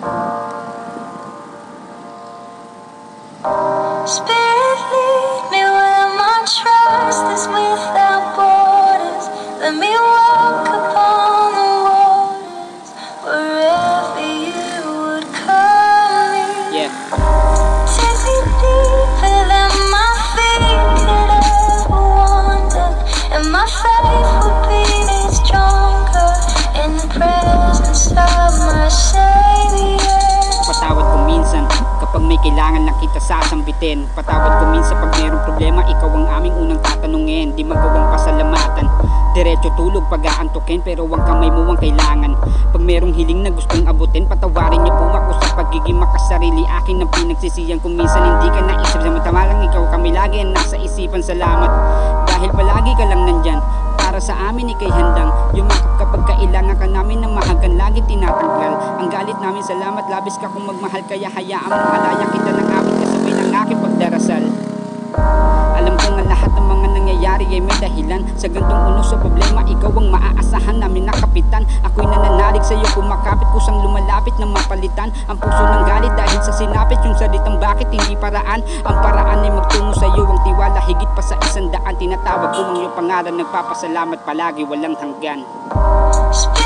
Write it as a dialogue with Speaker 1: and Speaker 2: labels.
Speaker 1: Spirit, lead me where my trust is without borders. Let me walk upon
Speaker 2: may kailangan lang kita sasambitin Patawad ko minsan pag mayroong problema ikaw ang aming unang tatanungin. Di magawang pasalamatan. Diretso tulog pag aantukin pero wag kang may muwang kailangan. Pag mayroong hiling na gustong abutin patawarin niyo po ako sa pagiging makasarili. Akin ang pinagsisiyan kung minsan hindi ka naisip Samantama lang ikaw kami lagi ang nasa isipan. Salamat. Dahil palagi ka lang nandyan. Para sa amin ikay handang. Yumakap kapag kailangan ka namin ng tinatanggal Namin salamat. Labis ka kung magmahal Kaya hayaan mo. Malaya kita ng awit Kasabay ng aking pagdarasal. Alam ko nga lahat ng mga nangyayari ay may dahilan. Sa gantong uno sa problema Ikaw ang maaasahan namin na kapitan. Ako'y nananalig sa'yo Kumakapit kusang lumalapit na mapalitan. Ang puso ng galit dahil sa sinapit Yung salitang bakit hindi paraan. Ang paraan ay magtungo sa'yo Ang tiwala higit pa sa isang daan. Tinatawag ko ang iyong pangalan Nagpapasalamat palagi walang hanggan.
Speaker 1: Spirit,